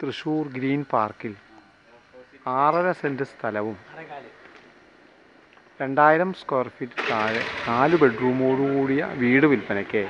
Thrissur green പാർക്കിൽ ആറര saint സ്ഥലവും രണ്ടായിരം സ്ക്വയർ ഫീറ്റ് താഴെ നാല് ബെഡ്റൂമോടുകൂടിയ വീട് വിൽപ്പനയ്ക്ക്